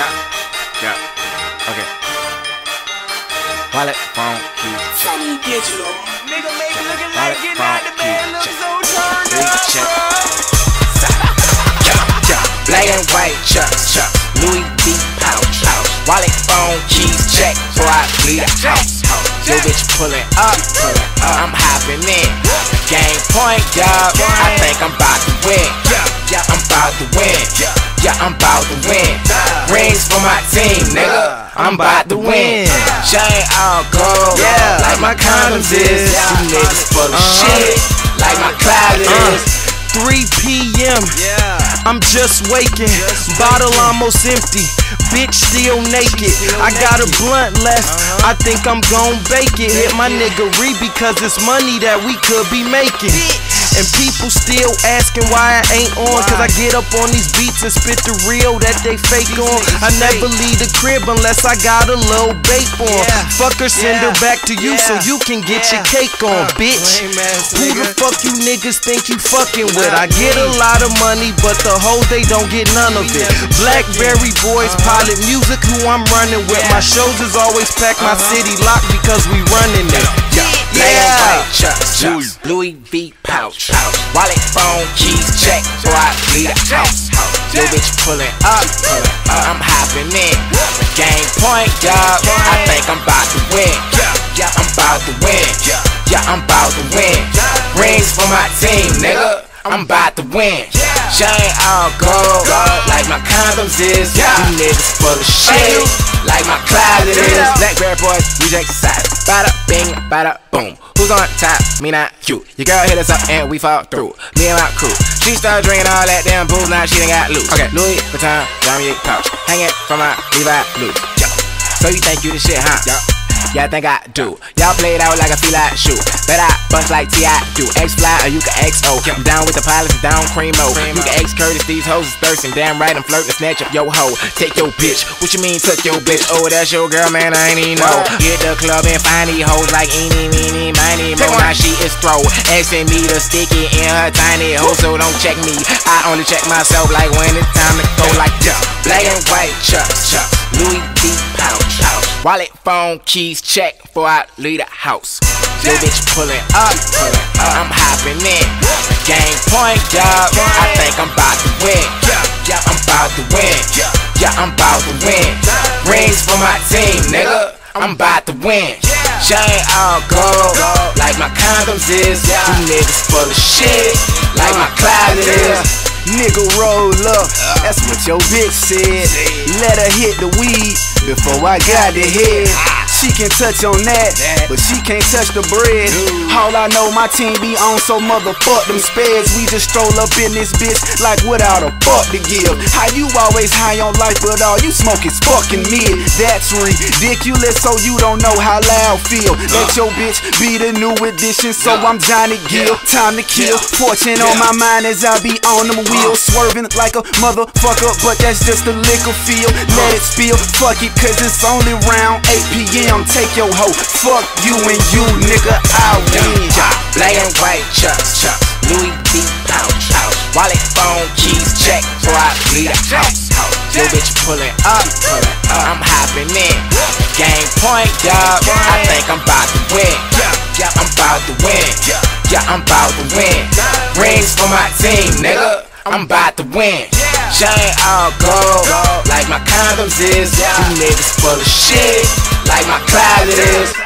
Yeah, yeah. Okay. Wallet, phone, keys, check. Sonny Digital. Nigga make it looking like Wallet, getting out the phone, bed, keys, look check. so turned Big up. check. bruh. Yeah, yeah. Black and white chucks, chucks. Louis V pouch, pouch. Wallet, phone, keys, check. Before I leave the house, house. Yo, bitch pulling up, pulling up. I'm hopping in. Game point, dog. I think I'm about to win. My team, nigga. Uh, I'm about to win. Chain all gold, Yeah, like my condoms is. You niggas full of Uh-huh. shit, like my closet is. Uh, 3 p.m. Yeah. I'm just waking. Bottle almost empty. Bitch still naked. I got a blunt left. Uh-huh. I think I'm gon' bake it. Hit my nigga Ree because it's money that we could be making. And people still asking why I ain't on. Cause I get up on these beats and spit the real that they fake on. I never leave the crib unless I got a little bait on. Yeah. Fuck her, send her back to you so you can get your cake on, bitch. Who the fuck you niggas think you fucking with? I get a lot of money, but the hoes they don't get none of it. Blackberry boys, pilot music, who I'm running with. My shows is always packed, my city locked because we running it. Black and Yeah. Louis V pouch. Wallet, phone, keys, check. Before I leave the house. Yo, bitch pulling up, up. I'm hopping in. Game point, dog. I think I'm about to win. Yeah, I'm about to win. Yeah, I'm about to win. Rings for my team, nigga. I'm about to win. Chain all gold, like my condoms is. You niggas full of shit, like my closet is. Black bear boys, reject society. Bada bing, bada boom. Who's on top? Me not you. Your girl hit us up and we fall through. Me and my crew. She started drinking all that damn booze, now she done got loose. Okay, Louis Vuitton, Damier pouch. Hang it from my Levi loose. So you think you the shit, huh? I think I do. Y'all play it out like a feel like shoot. Bet I bust like T.I. do. X fly or you can XO. I'm down with the pilots and down Kreemo. You can X Curtis, these hoes is thirsting. Damn right, I'm flirting, snatch up your hoe. Take your bitch. What you mean, took your bitch? Oh, that's your girl, man, I ain't even know. Hit the club and find these hoes like eeny, meeny, miny, mo. Now she is throw. Asking me to stick it in her tiny hole, so don't check me. I only check myself like when it's time to go like yeah. Black and white chucks, chucks. Louis V pouch, pouch. Wallet, phone, keys, check before I leave the house. Yo, bitch pulling up, pulling up. I'm hopping in. Game point, dog. I think I'm about to win. Yeah, I'm about to win. Yeah, I'm about to win. Rings for my team, nigga. I'm about to win. Chain all gold, like my condoms is. You niggas full of shit, like my closet is. Nigga roll up, that's what your bitch said. Let her hit the weed before I got the head. She can touch on that, but she can't touch the bread. All I know, my team be on, so motherfuck them speds. We just stroll up in this bitch like without a fuck to give. How you always high on life, but all you smoke is fucking mid. That's ridiculous, so you don't know how loud feel. Let your bitch be the new addition, so I'm Johnny Gill. Time to kill. Fortune on my mind as I be on them uh. wheels, swerving like a motherfucker, but that's just the liquor feel. Let it spill, fuck it, cause it's only round 8 p.m. Take your hoe, fuck you and you, nigga, I win. Black and white chucks, chucks. Louis V pouch, pouch. Wallet, phone, keys, check before I leave the house. house. Yo, bitch pulling up, up. I'm hopping in. Game point, dog. I think I'm about to win. Yeah, I'm about to win. Yeah, I'm about to win. Rings for my team, nigga. I'm about to win. Chain all gold, like my condoms is. You niggas full of shit, like my closet is.